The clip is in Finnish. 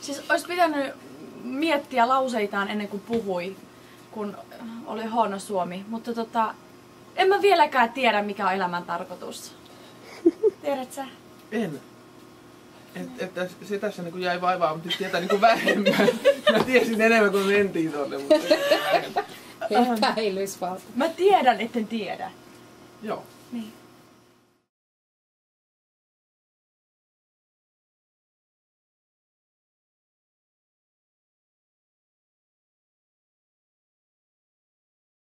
Siis olisi pitänyt miettiä lauseitaan ennen kuin puhui, kun oli huono suomi. Mutta tota, en mä vieläkään tiedä, mikä on elämän tarkoitus. Tiedät sä? En. Et, et, se tässä niin jäi vaivaa, mutta nyt tietää niin vähemmän. Mä tiesin enemmän kuin mentiin tuonne, mutta Epäilys vaan. Mä tiedän, etten tiedä. Joo. Niin.